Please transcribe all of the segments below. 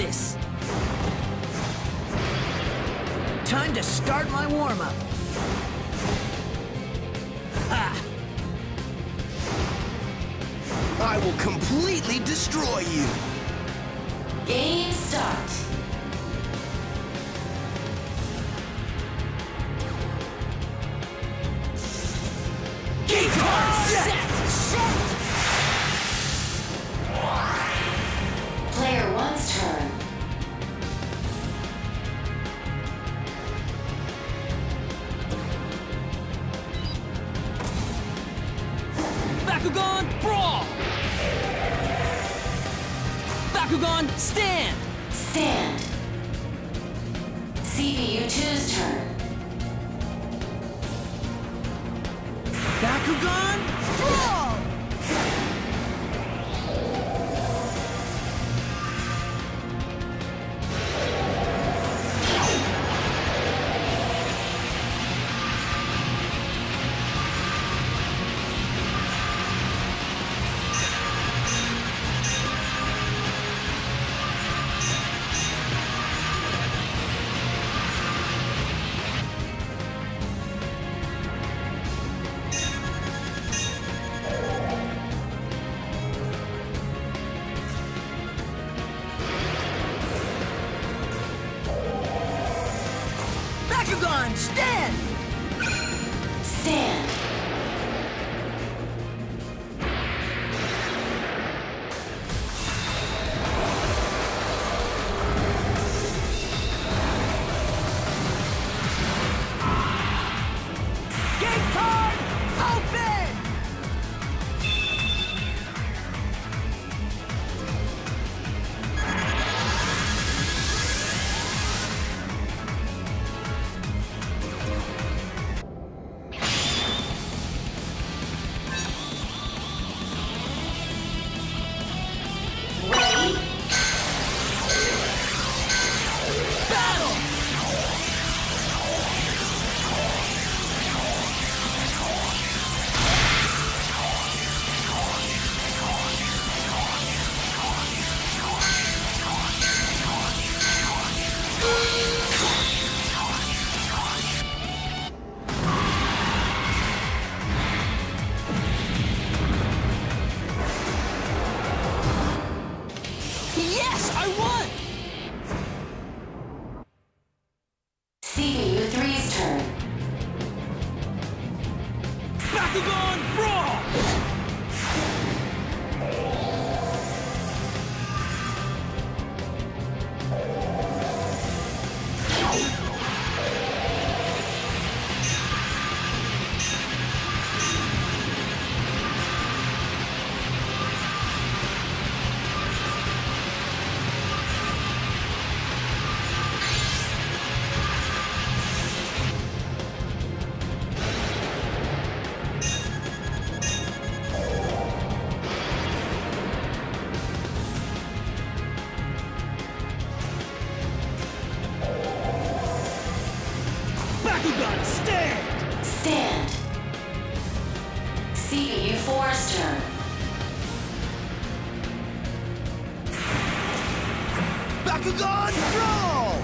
this! Time to start my warm-up. I will completely destroy you. Game start. Bakugan, brawl! Bakugan, stand! Stand. CPU 2's turn. Bakugan, brawl! Bakugan, Bakugan, brawl! Bakugan, stand! Stand. CPU 4's turn. Bakugan, brawl!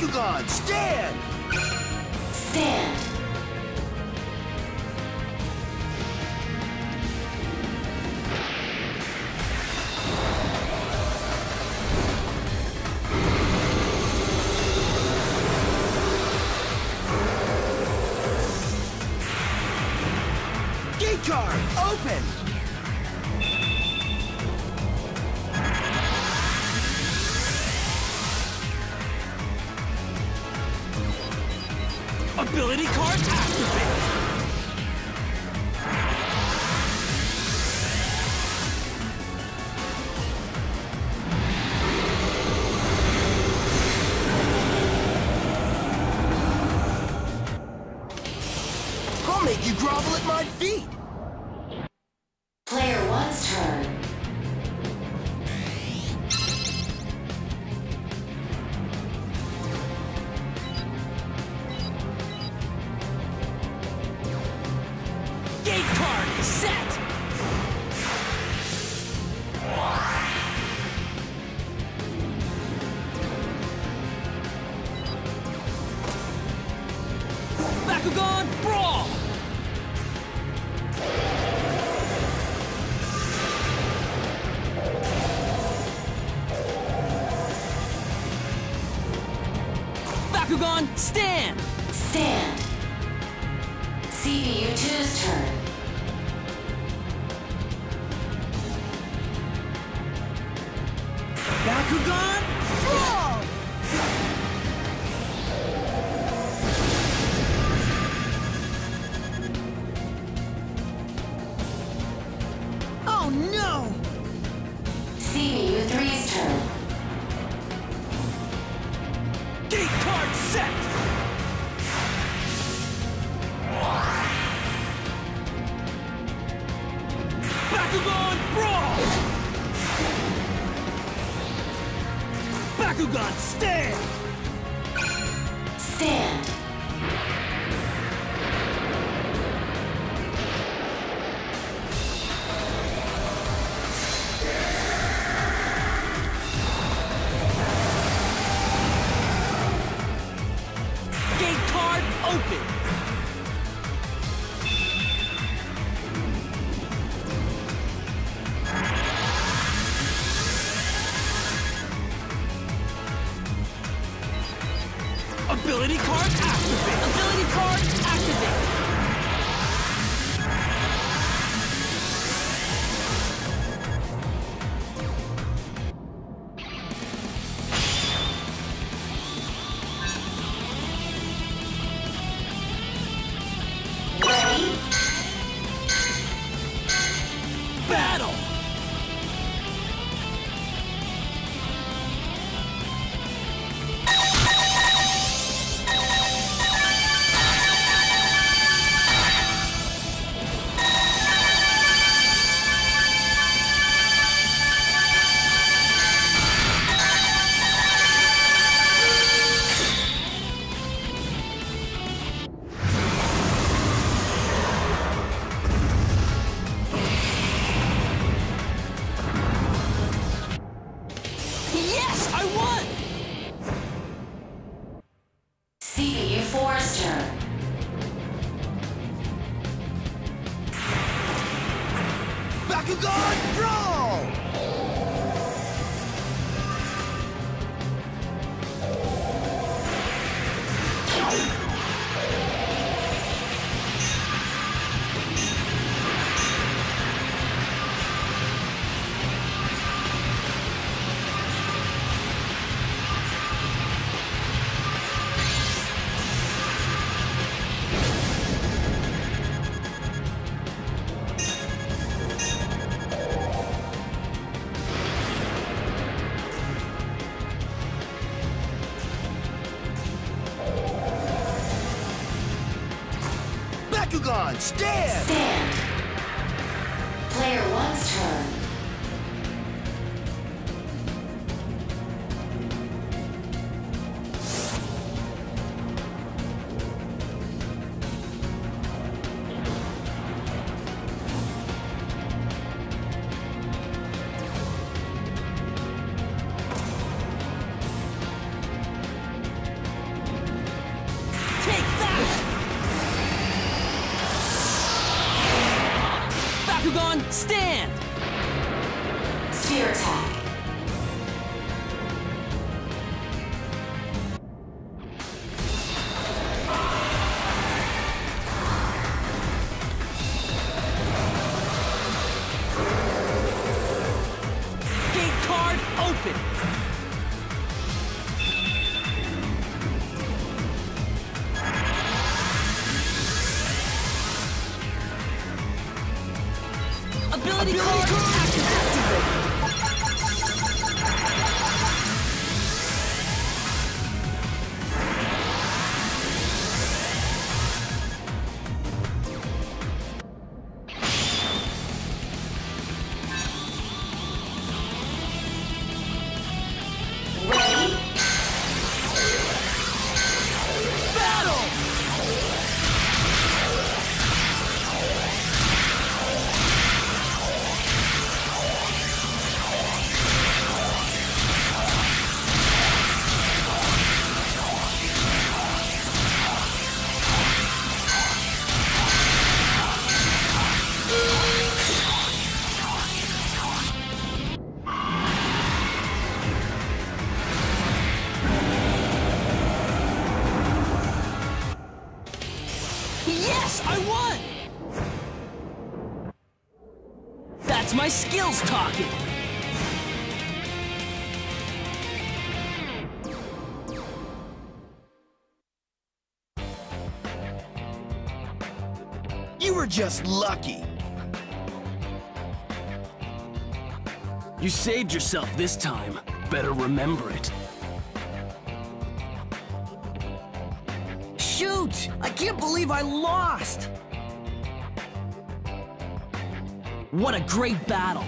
Bakugan, stand! Stand. Gate card, open! Stand! Stand! CPU2's turn. Bakugan! Bakugan, stand! Stand! Gate card open! Sword Brawl! stand. stand. stand! Spear attack. Yes, I won! That's my skills talking! You were just lucky. You saved yourself this time. Better remember it. I can't believe I lost! What a great battle!